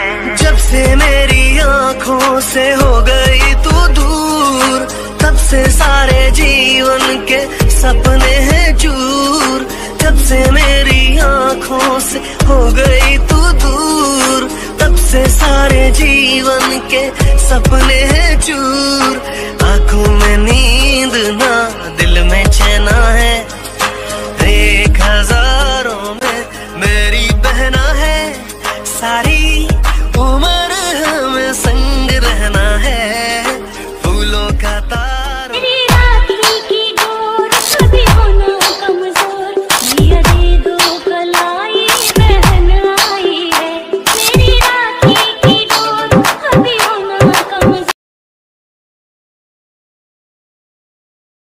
जब से मेरी आँखों से हो गई तू दूर, तब से सारे जीवन के सपने हैं चूर। जब से मेरी आँखों से हो गई तू दूर, तब से सारे जीवन के सपने हैं चूर।